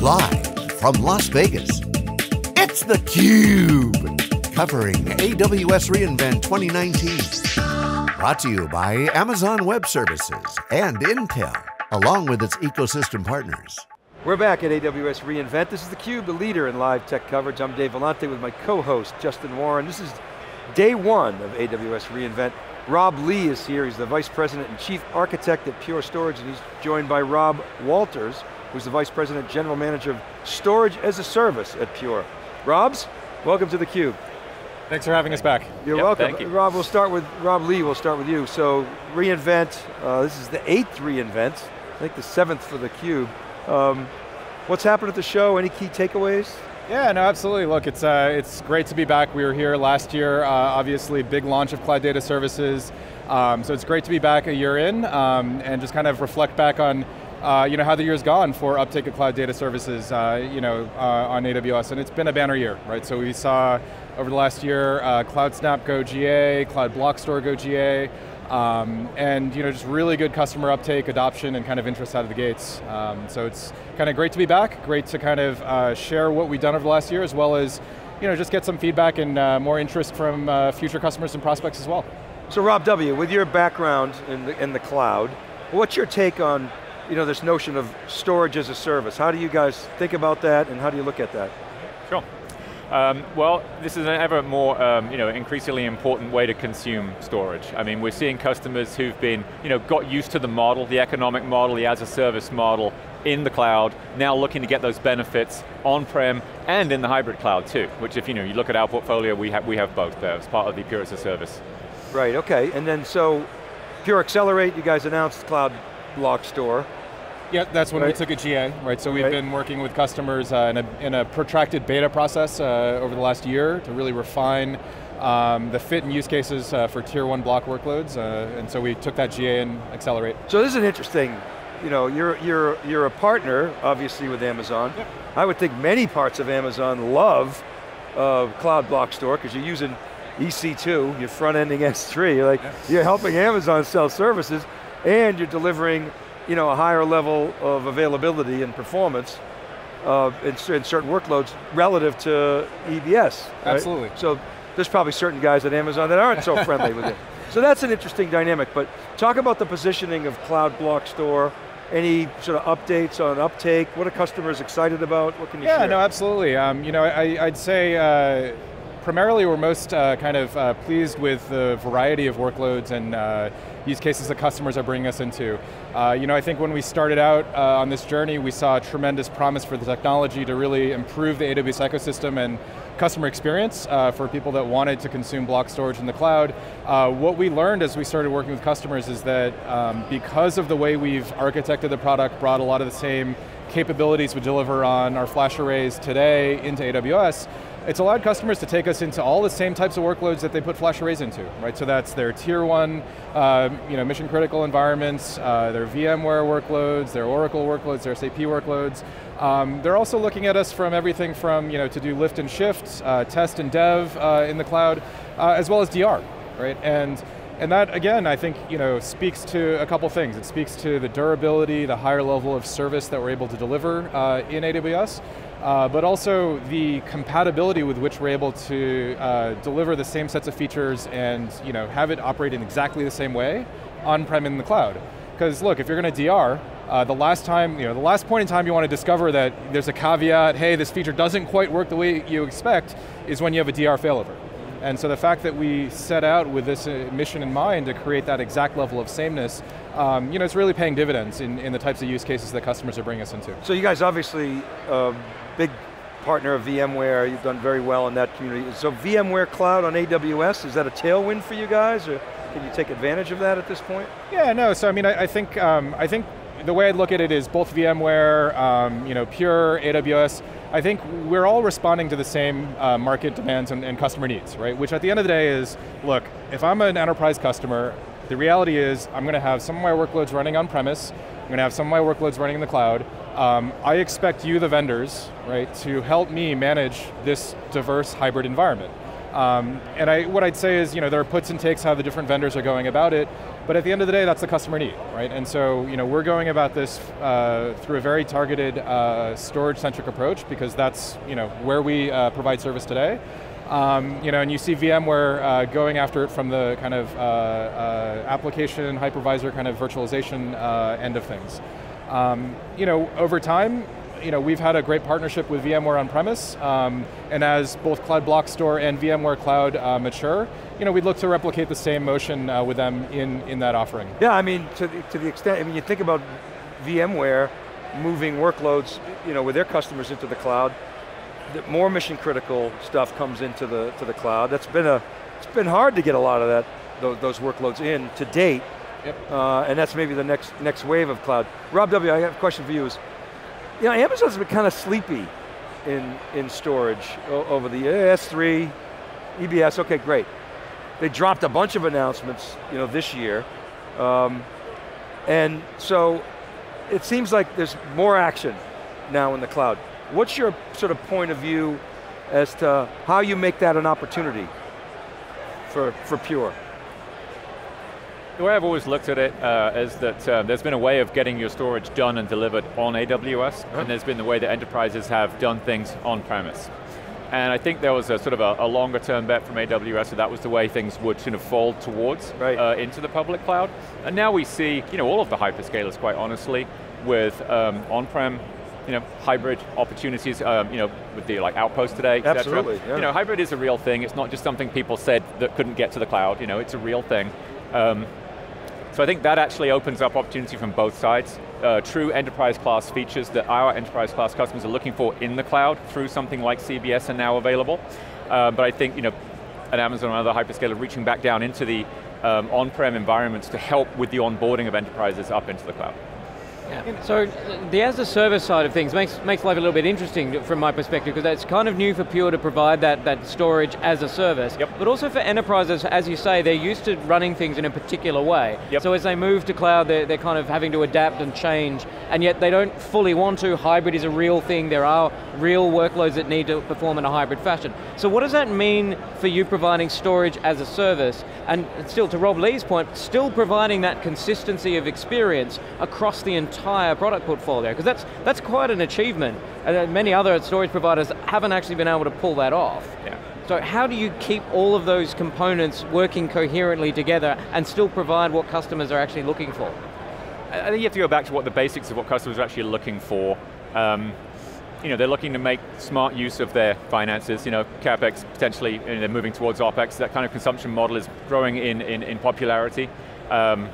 Live from Las Vegas, it's theCUBE. Covering AWS reInvent 2019. Brought to you by Amazon Web Services and Intel, along with its ecosystem partners. We're back at AWS reInvent. This is theCUBE, the leader in live tech coverage. I'm Dave Vellante with my co-host, Justin Warren. This is day one of AWS reInvent. Rob Lee is here, he's the Vice President and Chief Architect at Pure Storage, and he's joined by Rob Walters, who's the Vice President General Manager of Storage as a Service at Pure. Robs, welcome to theCUBE. Thanks for having us back. You're yep, welcome. Thank you. Rob, we'll start with, Rob Lee, we'll start with you. So, reInvent, uh, this is the eighth reInvent, I think the seventh for theCUBE. Um, what's happened at the show, any key takeaways? Yeah, no, absolutely. Look, it's, uh, it's great to be back. We were here last year, uh, obviously big launch of Cloud Data Services. Um, so it's great to be back a year in um, and just kind of reflect back on uh, you know, how the year's gone for uptake of Cloud Data Services uh, you know, uh, on AWS, and it's been a banner year, right? So we saw over the last year, uh, CloudSnap go GA, Cloud Block Store go GA, um, and you know, just really good customer uptake, adoption, and kind of interest out of the gates. Um, so it's kind of great to be back, great to kind of uh, share what we've done over the last year, as well as you know, just get some feedback and uh, more interest from uh, future customers and prospects as well. So Rob W., with your background in the, in the cloud, what's your take on you know, this notion of storage as a service? How do you guys think about that and how do you look at that? Sure. Um, well, this is an ever more, um, you know, increasingly important way to consume storage. I mean, we're seeing customers who've been, you know, got used to the model, the economic model, the as a service model in the cloud, now looking to get those benefits on-prem and in the hybrid cloud too, which if you know, you look at our portfolio, we have, we have both there as part of the Pure as a service. Right, okay, and then so, Pure Accelerate, you guys announced Cloud Block Store. Yeah, that's when right. we took a GA, right? So we've right. been working with customers uh, in, a, in, a, protracted beta process uh, over the last year to really refine um, the fit and use cases uh, for tier one block workloads, uh, and so we took that GA and accelerate. So this is an interesting, you know, you're, you're, you're a partner, obviously, with Amazon. Yep. I would think many parts of Amazon love uh, Cloud Block Store because you're using EC2, you're front-ending S3, you're like, yes. you're helping Amazon sell services, and you're delivering you know, a higher level of availability and performance uh, in, in, certain workloads relative to EBS. Right? Absolutely. So there's probably certain guys at Amazon that aren't so friendly with it. So that's an interesting dynamic, but talk about the positioning of Cloud Block Store, any sort of updates on uptake? What are customers excited about? What can you yeah, share? no, absolutely. Um, you know, I, would say uh, primarily we're most uh, kind of uh, pleased with the variety of workloads and uh, use cases that customers are bringing us into. Uh, you know, I think when we started out uh, on this journey, we saw a tremendous promise for the technology to really improve the AWS ecosystem and customer experience uh, for people that wanted to consume block storage in the cloud. what we learned as we started working with customers is that um, because of the way we've architected the product, brought a lot of the same capabilities we deliver on our flash arrays today into AWS, it's allowed customers to take us into all the same types of workloads that they put flash arrays into, right? So that's their tier one, uh, you know, mission critical environments, uh, their VMware workloads, their Oracle workloads, their SAP workloads. Um, they're also looking at us from everything from, you know, to do lift and shift, uh, test and dev uh, in the cloud, uh, as well as DR, right? And and that, again, I think, you know, speaks to a couple things. It speaks to the durability, the higher level of service that we're able to deliver uh, in AWS, uh, but also the compatibility with which we're able to uh, deliver the same sets of features and you know, have it operate in exactly the same way on-prem in the cloud. Because look, if you're going to DR, uh, the last time, you know, the last point in time you want to discover that there's a caveat, hey, this feature doesn't quite work the way you expect, is when you have a DR failover. And so the fact that we set out with this uh, mission in mind to create that exact level of sameness, um, you know, it's really paying dividends in, in the types of use cases that customers are bringing us into. So you guys obviously, um, big partner of VMware, you've done very well in that community. So VMware Cloud on AWS, is that a tailwind for you guys, or can you take advantage of that at this point? Yeah, no, so I mean, I, I think, um, I think the way I look at it is both VMware, um, you know, pure AWS, I think we're all responding to the same uh, market demands and, and, customer needs, right? Which at the end of the day is, look, if I'm an enterprise customer, the reality is I'm going to have some of my workloads running on premise, I'm going to have some of my workloads running in the cloud. Um, I expect you, the vendors, right, to help me manage this diverse hybrid environment. Um, and I, what I'd say is, you know, there are puts and takes how the different vendors are going about it. But at the end of the day, that's the customer need, right? And so, you know, we're going about this uh, through a very targeted uh, storage-centric approach because that's, you know, where we uh, provide service today. Um, you know, and you see VMware uh, going after it from the kind of uh, uh, application hypervisor kind of virtualization end of things. Um, you know, over time, you know, we've had a great partnership with VMware on-premise, um, and as both Cloud Block Store and VMware Cloud uh, mature, you know, we'd look to replicate the same motion uh, with them in, in that offering. Yeah, I mean, to the, to the extent, I mean, you think about VMware moving workloads, you know, with their customers into the cloud, more mission critical stuff comes into the to the cloud. That's been a it's been hard to get a lot of that those, those workloads in to date. Yep. Uh, and that's maybe the next next wave of cloud. Rob W, I have a question for you. Is you know Amazon's been kind of sleepy in in storage over the S3, EBS. Okay, great. They dropped a bunch of announcements, you know, this year, um, and so it seems like there's more action now in the cloud. What's your sort of point of view as to how you make that an opportunity for, for Pure? The way I've always looked at it uh, is that uh, there's been a way of getting your storage done and delivered on AWS, huh? and there's been the way that enterprises have done things on-premise. And I think there was a sort of a, a, longer term bet from AWS, so that was the way things would sort of fold towards right. uh, into the public cloud. And now we see, you know, all of the hyperscalers, quite honestly, with um, on-prem you know, hybrid opportunities, um, you know, with the like Outpost today, Absolutely, yeah. You know, hybrid is a real thing. It's not just something people said that couldn't get to the cloud. You know, it's a real thing. Um, so I think that actually opens up opportunity from both sides. Uh, true enterprise class features that our enterprise class customers are looking for in the cloud through something like CBS are now available. Uh, but I think, you know, an Amazon or another hyperscaler reaching back down into the um, on-prem environments to help with the onboarding of enterprises up into the cloud. Yeah. So the as a service side of things makes makes life a little bit interesting from my perspective because that's kind of new for Pure to provide that that storage as a service. Yep. But also for enterprises, as you say, they're used to running things in a particular way. Yep. So as they move to cloud, they're, they're kind of having to adapt and change, and yet they don't fully want to. Hybrid is a real thing. There are real workloads that need to perform in a hybrid fashion. So what does that mean for you providing storage as a service? And still, to Rob Lee's point, still providing that consistency of experience across the entire entire product portfolio, because that's, that's quite an achievement. And many other storage providers haven't actually been able to pull that off. Yeah. So how do you keep all of those components working coherently together and still provide what customers are actually looking for? I think you have to go back to what the basics of what customers are actually looking for. Um, you know, they're looking to make smart use of their finances, you know, CapEx potentially, you know, they're moving towards OpEx, that kind of consumption model is growing in, in, in popularity. Um,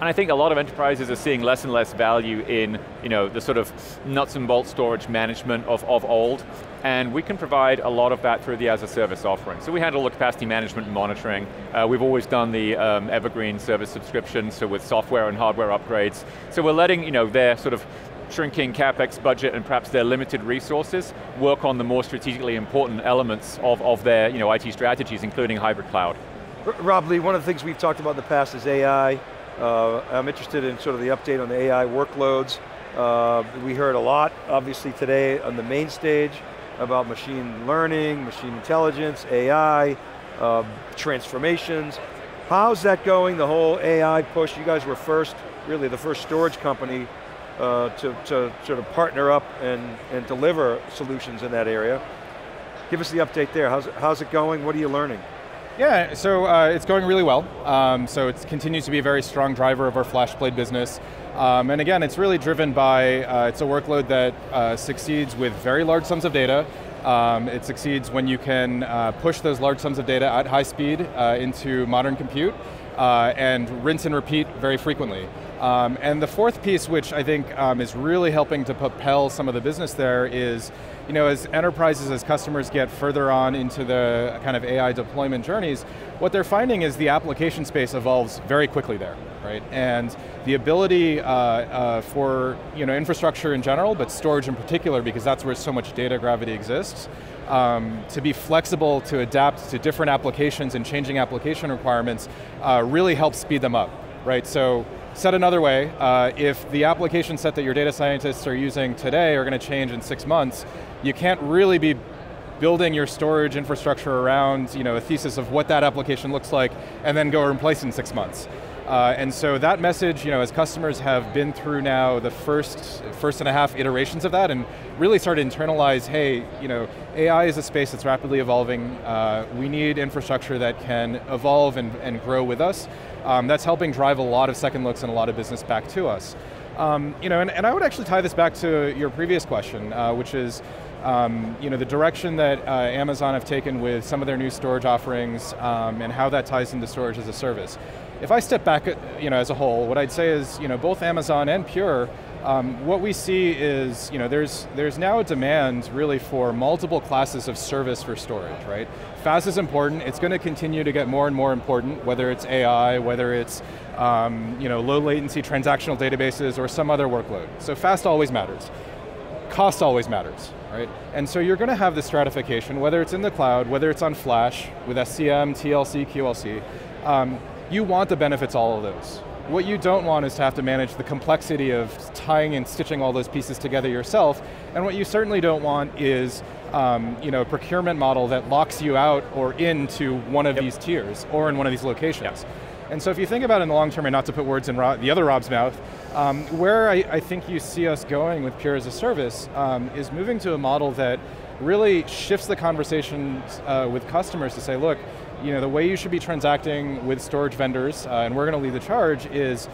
and I think a lot of enterprises are seeing less and less value in you know, the sort of nuts and bolts storage management of, of old, and we can provide a lot of that through the as a service offering. So we handle the capacity management and monitoring. Uh, we've always done the um, evergreen service subscription, so with software and hardware upgrades. So we're letting you know, their sort of shrinking CapEx budget and perhaps their limited resources work on the more strategically important elements of, of their you know, IT strategies, including hybrid cloud. Rob Lee, one of the things we've talked about in the past is AI. Uh, I'm interested in sort of the update on the AI workloads. Uh, we heard a lot, obviously today on the main stage, about machine learning, machine intelligence, AI, uh, transformations. How's that going, the whole AI push? You guys were first, really the first storage company uh, to, to sort of partner up and, and deliver solutions in that area. Give us the update there. How's, how's it going? What are you learning? Yeah, so uh, it's going really well. Um, so it continues to be a very strong driver of our FlashBlade business. Um, and again, it's really driven by, uh, it's a workload that uh, succeeds with very large sums of data. Um, it succeeds when you can uh, push those large sums of data at high speed uh, into modern compute uh, and rinse and repeat very frequently. Um, and the fourth piece, which I think um, is really helping to propel some of the business there is you know, as enterprises, as customers get further on into the kind of AI deployment journeys, what they're finding is the application space evolves very quickly there, right? And the ability uh, uh, for you know, infrastructure in general, but storage in particular, because that's where so much data gravity exists, um, to be flexible, to adapt to different applications and changing application requirements uh, really helps speed them up, right? So Said another way, uh, if the application set that your data scientists are using today are going to change in six months, you can't really be building your storage infrastructure around you know, a thesis of what that application looks like and then go replace in six months. Uh, and so that message, you know, as customers have been through now the first, first and a half iterations of that and really started to internalize, hey, you know, AI is a space that's rapidly evolving. Uh, we need infrastructure that can evolve and, and grow with us. Um, that's helping drive a lot of second looks and a lot of business back to us. Um, you know, and, and, I would actually tie this back to your previous question, uh, which is, um, you know, the direction that uh, Amazon have taken with some of their new storage offerings um, and how that ties into storage as a service. If I step back, you know, as a whole, what I'd say is, you know, both Amazon and Pure, um, what we see is, you know, there's there's now a demand really for multiple classes of service for storage, right? Fast is important. It's going to continue to get more and more important, whether it's AI, whether it's um, you know, low latency transactional databases or some other workload. So fast always matters. Cost always matters, right? And so you're going to have this stratification, whether it's in the cloud, whether it's on flash, with SCM, TLC, QLC. Um, you want the benefits all of those. What you don't want is to have to manage the complexity of tying and stitching all those pieces together yourself, and what you certainly don't want is um, you know, a procurement model that locks you out or into one of yep. these tiers, or in one of these locations. Yep. And so if you think about it in the long term, and not to put words in Rob, the other Rob's mouth, um, where I, I, think you see us going with Pure as a service um, is moving to a model that really shifts the conversation uh, with customers to say, look, you know, the way you should be transacting with storage vendors, uh, and we're going to lead the charge, is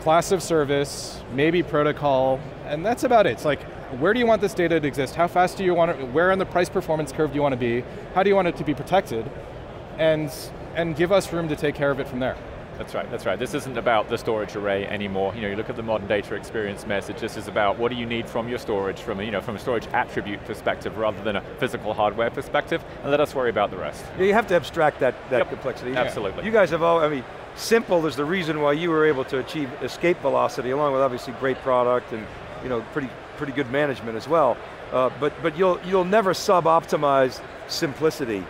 class of service, maybe protocol, and that's about it. It's like, where do you want this data to exist? How fast do you want it, where on the price performance curve do you want to be? How do you want it to be protected? And, and give us room to take care of it from there. That's right, that's right. This isn't about the storage array anymore. You know, you look at the modern data experience message, this is about what do you need from your storage from a, you know, from a storage attribute perspective rather than a physical hardware perspective, and let us worry about the rest. Yeah, you have to abstract that, that yep. complexity. Absolutely. You guys have all, I mean, simple is the reason why you were able to achieve escape velocity along with obviously great product and you know, pretty, pretty good management as well. Uh, but, but you'll, you'll never sub-optimize simplicity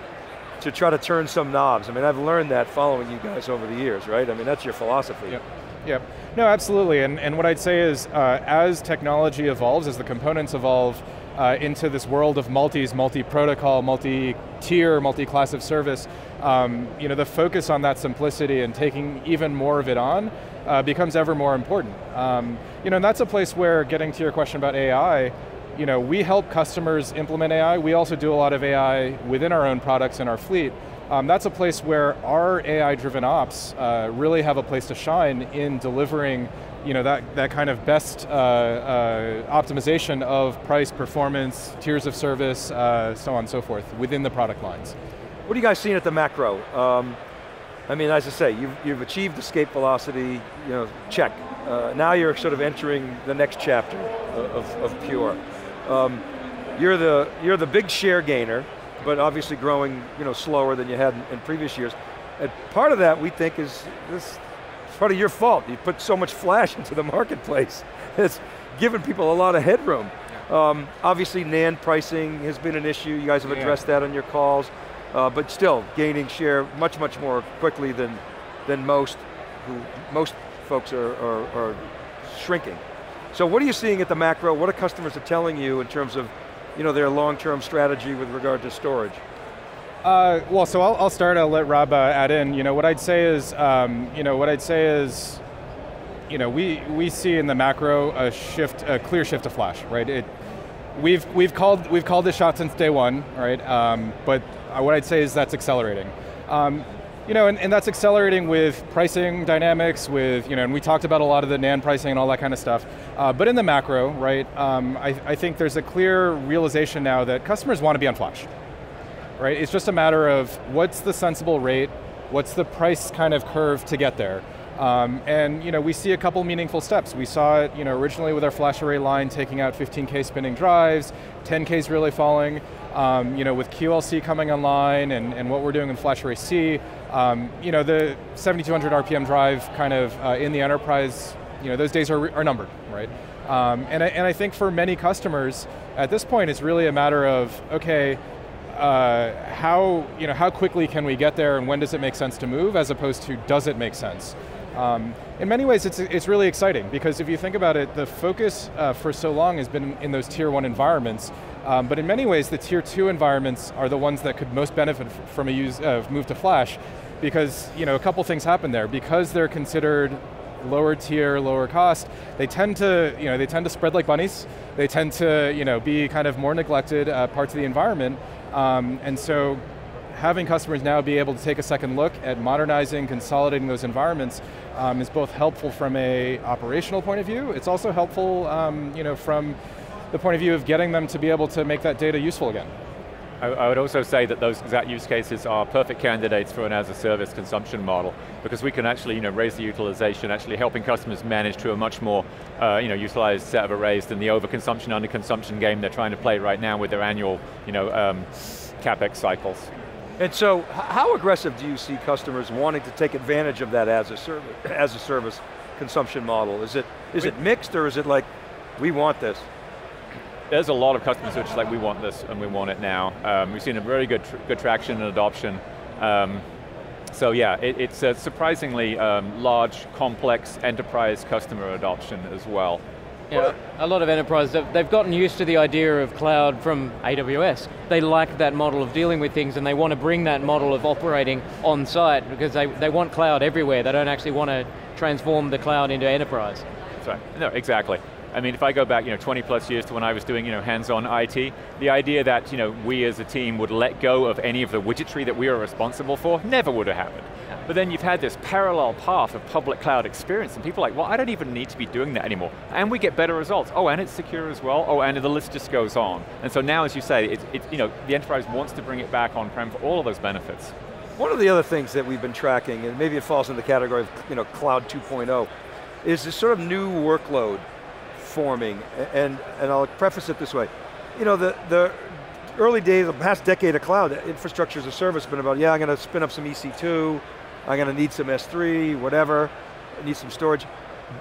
to try to turn some knobs. I mean, I've learned that following you guys over the years, right? I mean, that's your philosophy. Yep. Yep. No, absolutely. And, and what I'd say is, uh, as technology evolves, as the components evolve uh, into this world of multis, multi-protocol, multi-tier, multi-class of service, um, you know, the focus on that simplicity and taking even more of it on uh, becomes ever more important. Um, you know, and that's a place where, getting to your question about AI, you know, we help customers implement AI. We also do a lot of AI within our own products and our fleet. Um, that's a place where our AI-driven ops uh, really have a place to shine in delivering you know, that, that kind of best uh, uh, optimization of price, performance, tiers of service, uh, so on and so forth, within the product lines. What are you guys seeing at the macro? Um, I mean, as I say, you've, you've achieved escape velocity, you know, check. Uh, now you're sort of entering the next chapter of, of Pure. Um, you're the you're the big share gainer, but obviously growing you know slower than you had in, in previous years. And part of that we think is this part of your fault. You put so much flash into the marketplace. It's given people a lot of headroom. Um, obviously NAND pricing has been an issue. You guys have addressed yeah. that on your calls. Uh, but still gaining share much, much more quickly than, than most, who, most folks are, are, are shrinking. So what are you seeing at the macro? What are customers are telling you in terms of you know, their long-term strategy with regard to storage? Uh, well, so I'll, I'll, start. I'll let Rob uh, add in. You know, what I'd say is, um, you know, what I'd say is, you know, we we see in the macro a shift, a clear shift to flash, right? It, we've we've called we've called this shot since day one, right? Um, but what I'd say is that's accelerating. Um, you know, and, and, that's accelerating with pricing dynamics, with, you know, and we talked about a lot of the NAND pricing and all that kind of stuff. Uh, but in the macro, right, um, I, I, think there's a clear realization now that customers want to be on flash, right? It's just a matter of what's the sensible rate, what's the price kind of curve to get there. Um, and you know, we see a couple meaningful steps. We saw it you know, originally with our flash array line taking out 15K spinning drives, 10K is really falling. Um, you know, with QLC coming online and, and what we're doing in FlashArray-C, um, you know, the 7200 RPM drive kind of uh, in the enterprise, you know, those days are, are numbered, right? Um, and, I, and I think for many customers, at this point, it's really a matter of, okay, uh, how, you know, how quickly can we get there and when does it make sense to move as opposed to does it make sense? Um, in many ways, it's, it's really exciting because if you think about it, the focus uh, for so long has been in those tier one environments, um, but in many ways, the tier two environments are the ones that could most benefit from a use, uh, move to Flash. because you know, a couple things happen there. Because they're considered lower tier, lower cost, they tend to, you know, they tend to spread like bunnies. They tend to, you know, be kind of more neglected uh, parts of the environment. Um, and so having customers now be able to take a second look at modernizing, consolidating those environments um, is both helpful from a operational point of view, it's also helpful um, you know, from the point of view of getting them to be able to make that data useful again. I, would also say that those exact use cases are perfect candidates for an as-a-service consumption model because we can actually you know, raise the utilization, actually helping customers manage to a much more uh, you know, utilized set of arrays than the overconsumption, underconsumption game they're trying to play right now with their annual you know, um, CapEx cycles. And so, how aggressive do you see customers wanting to take advantage of that as a service, as a service consumption model? Is it is it mixed or is it like, we want this? There's a lot of customers are just like, we want this and we want it now. Um, we've seen a very good, tr good traction and adoption. Um, so yeah, it, it's a surprisingly um, large, complex enterprise customer adoption as well. Yeah, a lot of enterprises, they've gotten used to the idea of cloud from AWS. They like that model of dealing with things and they want to bring that model of operating on site because they, they want cloud everywhere. They don't actually want to transform the cloud into enterprise. That's right, no, exactly. I mean, if I go back, you know, 20 plus years to when I was doing, you know, hands-on IT, the idea that, you know, we as a team would let go of any of the widgetry that we are responsible for never would have happened. But then you've had this parallel path of public cloud experience, and people are like, well, I don't even need to be doing that anymore. And we get better results. Oh, and it's secure as well. Oh, and the list just goes on. And so now, as you say, it, it, you know, the enterprise wants to bring it back on-prem for all of those benefits. One of the other things that we've been tracking, and maybe it falls in the category of you know, cloud 2.0, is this sort of new workload forming. And, and I'll preface it this way. You know, the, the early days, of the past decade of cloud, infrastructure as a service been about, yeah, I'm going to spin up some EC2, I'm going to need some S3, whatever, I need some storage.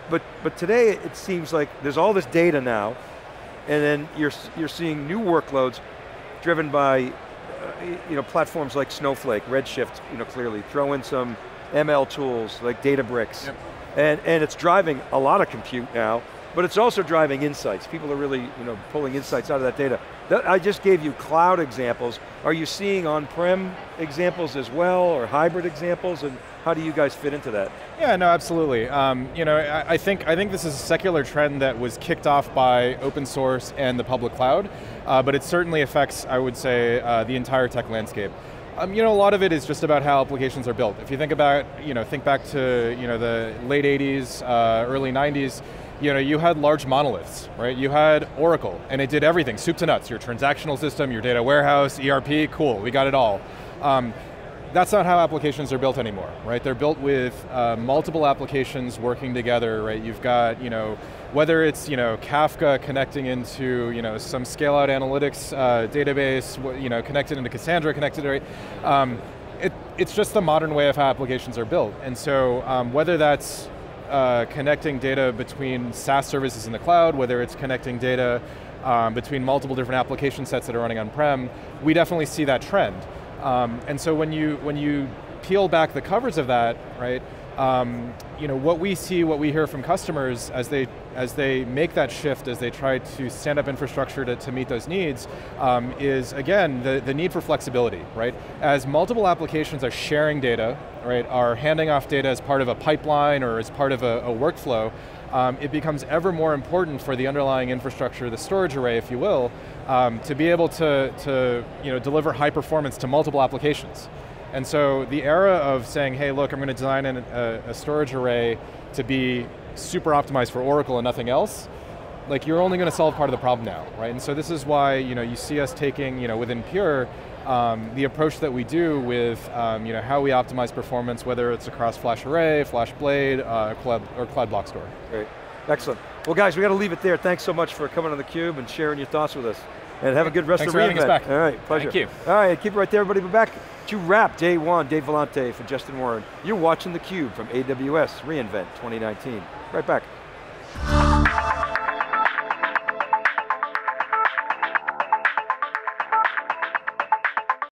But, but today it seems like there's all this data now, and then you're, you're seeing new workloads driven by uh, you know, platforms like Snowflake, Redshift, you know, clearly. Throw in some ML tools like Databricks. Yep. And, and it's driving a lot of compute now, but it's also driving insights. People are really you know, pulling insights out of that data. That, I just gave you cloud examples. Are you seeing on-prem examples as well, or hybrid examples, and how do you guys fit into that? Yeah, no, absolutely. Um, you know, I, I, think I think this is a secular trend that was kicked off by open source and the public cloud, uh, but it certainly affects, I would say, uh, the entire tech landscape. Um, you know, a lot of it is just about how applications are built. If you think about, you know, think back to you know the late '80s, uh, early '90s you know, you had large monoliths, right? You had Oracle, and it did everything, soup to nuts. Your transactional system, your data warehouse, ERP, cool, we got it all. Um, that's not how applications are built anymore, right? They're built with uh, multiple applications working together, right? You've got, you know, whether it's, you know, Kafka connecting into, you know, some scale-out analytics uh, database, you know, connected into Cassandra, connected, right? Um, it, it's just the modern way of how applications are built. And so um, whether that's uh, connecting data between SaaS services in the cloud, whether it's connecting data um, between multiple different application sets that are running on-prem, we definitely see that trend. Um, and so when you, when you peel back the covers of that, right, um, you know, what we see, what we hear from customers as they, as they make that shift, as they try to stand up infrastructure to, to meet those needs, um, is again, the, the need for flexibility, right? As multiple applications are sharing data, right, are handing off data as part of a pipeline or as part of a, a workflow, um, it becomes ever more important for the underlying infrastructure, the storage array, if you will, um, to be able to, to you know, deliver high performance to multiple applications. And so the era of saying, hey, look, I'm going to design an, a, a, storage array to be super optimized for Oracle and nothing else, like you're only going to solve part of the problem now, right? And so this is why you, know, you see us taking, you know, within Pure, um, the approach that we do with um, you know, how we optimize performance, whether it's across FlashArray, FlashBlade, uh, Cloud, or Cloud Block Store. Great, excellent. Well guys, we got to leave it there. Thanks so much for coming on theCUBE and sharing your thoughts with us. And have a good rest Thanks of the event. All right, pleasure. Thank you. All right, keep it right there, everybody. We're back to wrap day one, Dave Vellante for Justin Warren. You're watching theCUBE from AWS reInvent 2019. Right back.